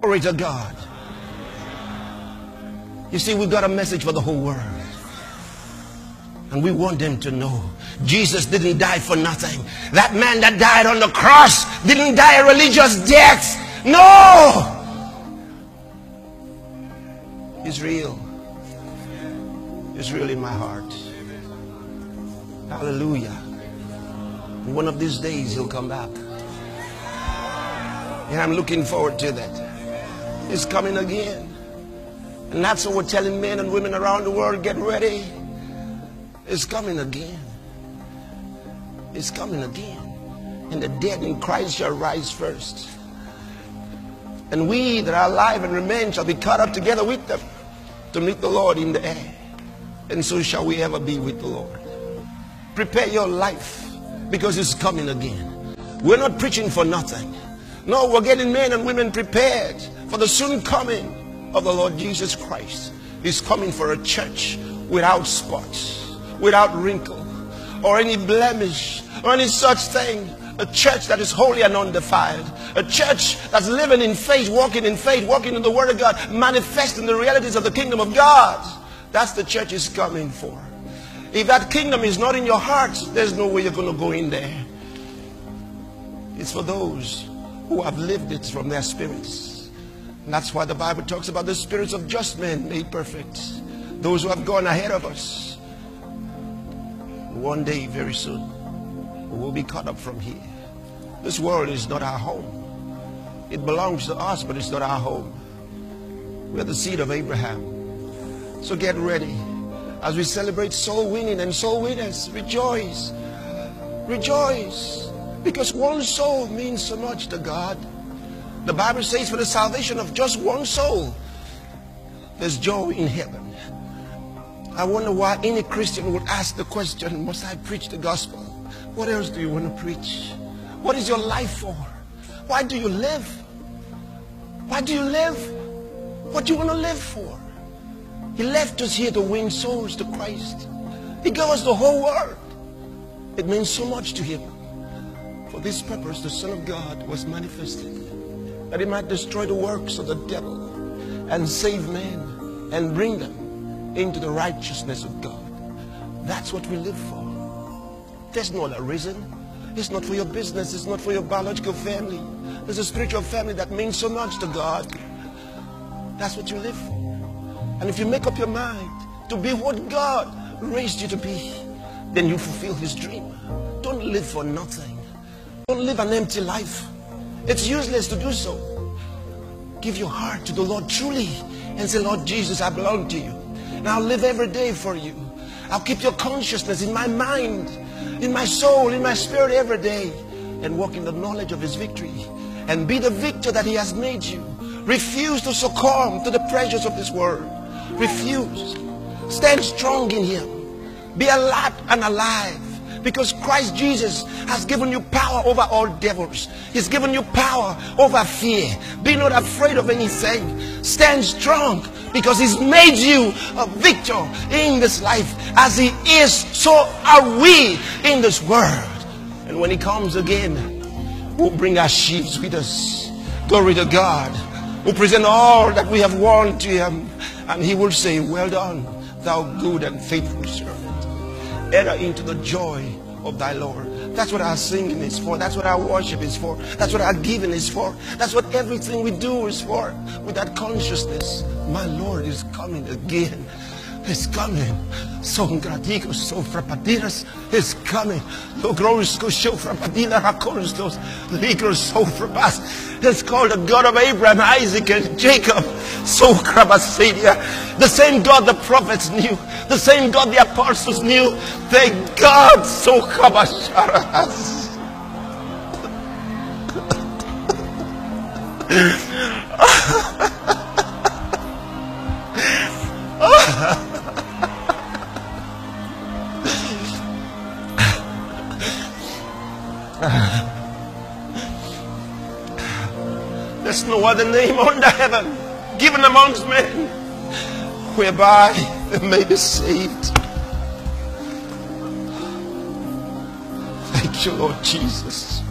Glory to God. You see, we've got a message for the whole world. And we want them to know Jesus didn't die for nothing. That man that died on the cross didn't die a religious death. No! He's real. He's real in my heart. Hallelujah. One of these days he'll come back. And I'm looking forward to that. He's coming again. And that's what we're telling men and women around the world get ready. It's coming again. It's coming again. And the dead in Christ shall rise first. And we that are alive and remain shall be caught up together with them to meet the Lord in the air. And so shall we ever be with the Lord. Prepare your life because it's coming again. We're not preaching for nothing. No, we're getting men and women prepared for the soon coming of the Lord Jesus Christ. He's coming for a church without spots, without wrinkle, or any blemish, or any such thing. A church that is holy and undefiled. A church that's living in faith, walking in faith, walking in the Word of God, manifesting the realities of the kingdom of God. That's the church is coming for. If that kingdom is not in your heart, there's no way you're going to go in there. It's for those who have lived it from their spirits. And that's why the Bible talks about the spirits of just men made perfect. Those who have gone ahead of us. One day, very soon, we will be caught up from here. This world is not our home. It belongs to us, but it's not our home. We are the seed of Abraham. So get ready. As we celebrate soul winning and soul winners, rejoice. Rejoice. Because one soul means so much to God. The Bible says for the salvation of just one soul, there's joy in heaven. I wonder why any Christian would ask the question, must I preach the gospel? What else do you want to preach? What is your life for? Why do you live? Why do you live? What do you want to live for? He left us here to win souls to Christ. He gave us the whole world. It means so much to him. For this purpose, the Son of God was manifested, that he might destroy the works of the devil and save men and bring them into the righteousness of God. That's what we live for. There's no other reason. It's not for your business. It's not for your biological family. There's a spiritual family that means so much to God. That's what you live for. And if you make up your mind to be what God raised you to be, then you fulfill his dream. Don't live for nothing. Don't live an empty life. It's useless to do so. Give your heart to the Lord truly and say, Lord Jesus, I belong to you. And I'll live every day for you. I'll keep your consciousness in my mind, in my soul, in my spirit every day and walk in the knowledge of his victory and be the victor that he has made you. Refuse to succumb to the pressures of this world. Refuse. Stand strong in him. Be alive and alive because Christ Jesus has given you power over all devils. He's given you power over fear. Be not afraid of anything. Stand strong because He's made you a victor in this life. As He is, so are we in this world. And when He comes again, we'll bring our sheaves with us. Glory to God. We'll present all that we have won to Him. And He will say, Well done, thou good and faithful servant enter into the joy of thy Lord. That's what our singing is for. That's what our worship is for. That's what our giving is for. That's what everything we do is for. With that consciousness, my Lord is coming again. He's coming. Son graticos, so frapadiras is coming. Lo glorious show frapadila hakorstos. Ligros so frapas. It's called the God of Abraham, Isaac, and Jacob. So krabasadia. The same God the prophets knew. The same God the apostles knew. Thank God. So kabasharas. There's no other name under heaven given amongst men whereby they may be saved. Thank you, Lord Jesus.